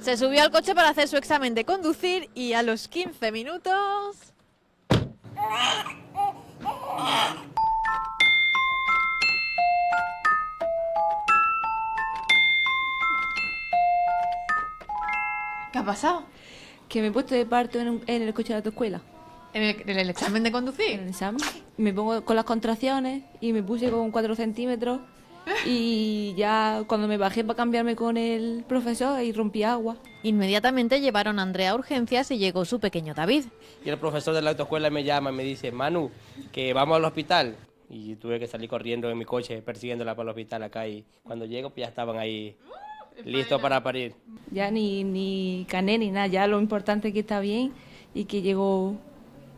Se subió al coche para hacer su examen de conducir y a los 15 minutos... ¿Qué ha pasado? Que me he puesto de parto en, un- en el coche de la autoescuela. ¿En el, en el examen de En conducir? el examen. Me pongo con las contracciones y me puse con 4 centímetros. Y ya cuando me bajé para cambiarme con el profesor y rompí agua. Inmediatamente llevaron a Andrea a urgencias y llegó su pequeño David. Y el profesor de la autoescuela me llama y me dice, Manu, que vamos al hospital. Y tuve que salir corriendo en mi coche persiguiéndola para el hospital acá y cuando llego pues ya estaban ahí listos para parir. Ya ni, ni cané ni nada. Ya lo importante es que está bien y que llegó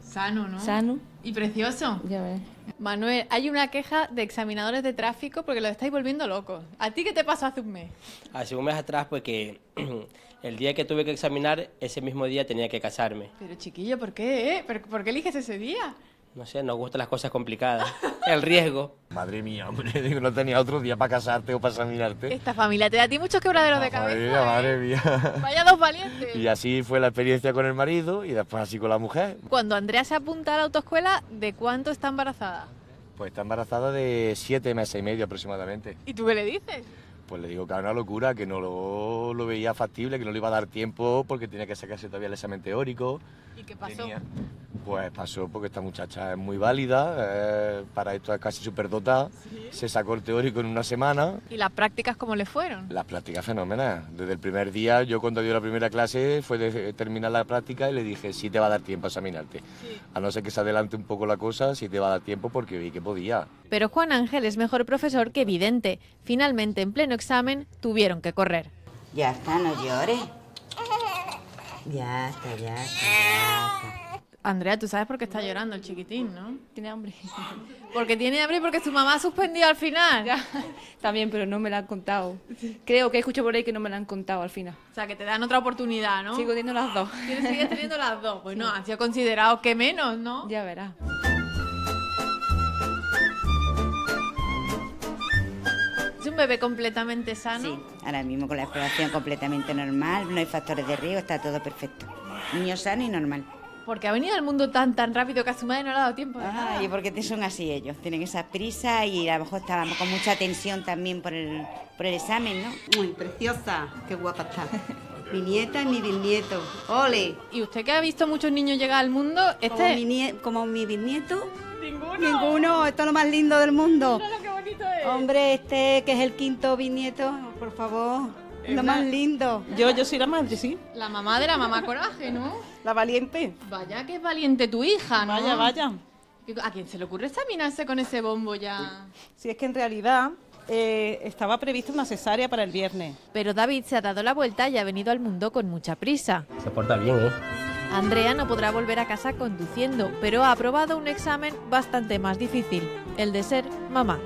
Sano, ¿no? sano. Y precioso. Ya ves. Manuel, hay una queja de examinadores de tráfico porque los estáis volviendo locos. ¿A ti qué te pasó hace un mes? Hace un mes atrás pues que el día que tuve que examinar, ese mismo día tenía que casarme. Pero chiquillo, ¿por qué? eh? ¿Por, por qué eliges ese día? No sé, nos gustan las cosas complicadas. El riesgo. Madre mía, hombre, digo, no tenía otro día para casarte o para examinarte. Esta familia te da a ti muchos quebraderos de Madre cabeza. mía, ¿eh? madre mía. Vaya dos valientes. Y así fue la experiencia con el marido y después así con la mujer. Cuando Andrea se apunta a la autoescuela, ¿de cuánto está embarazada? Pues está embarazada de siete meses y medio aproximadamente. ¿Y tú qué le dices? Pues le digo que era una locura, que no lo, lo veía factible, que no le iba a dar tiempo porque tenía que sacarse todavía el examen teórico. ¿Y qué pasó? Tenía- Pues pasó porque esta muchacha es muy válida, eh, para esto es casi superdotada. Se sacó el teórico en una semana. ¿Y las prácticas cómo le fueron? Las prácticas fenómenas. Desde el primer día, yo cuando dio la primera clase, fue de terminar la práctica y le dije, sí te va a dar tiempo a examinarte. A no ser que se adelante un poco la cosa, sí te va a dar tiempo porque vi que podía. Pero Juan Ángel es mejor profesor que vidente. Finalmente, en pleno examen, tuvieron que correr. Ya está, no llores. Ya está, ya está, ya está. Andrea, tú sabes por qué está llorando el chiquitín, ¿no? Tiene hambre. Porque tiene hambre y porque su mamá ha suspendido al final. Ya, También, pero no me la han contado. Creo que escucho por ahí que no me la han contado al final. O sea, que te dan otra oportunidad, ¿no? Sigo teniendo las dos. Tienes, sigues teniendo las dos. Bueno, han sido considerados que menos, ¿no? Ya verás. Un bebé completamente sano. Sí, ahora mismo con la exploración completamente normal, no hay factores de riesgo, está todo perfecto. Niño sano y normal. Porque ha venido al mundo tan tan rápido que a su madre no le ha dado tiempo. nada. Ah, y porque son así ellos, tienen esa prisa y a lo mejor estábamos con mucha tensión también por el, por el examen, ¿no? Muy preciosa, qué guapa está. Mi nieta y mi bisnieto. ¡Ole! Y usted que ha visto muchos niños llegar al mundo, Como mi, este... nie- como mi bisnieto. Ninguno. Ninguno, esto es lo más lindo del mundo. Bonito es. Hombre, este que es el quinto bisnieto, por favor. Es lo más lindo. Yo, yo soy la madre, sí. La mamá de la mamá coraje, ¿no? La valiente. Vaya que es valiente tu hija, ¿no? Vaya, vaya. ¿A quién se le ocurre examinarse con ese bombo ya? Si es que en realidad eh, estaba prevista una cesárea para el viernes. Pero David se ha dado la vuelta y ha venido al mundo con mucha prisa. Se porta bien, ¿eh? Andrea no podrá volver a casa conduciendo, pero ha aprobado un examen bastante más difícil, el de ser mamá.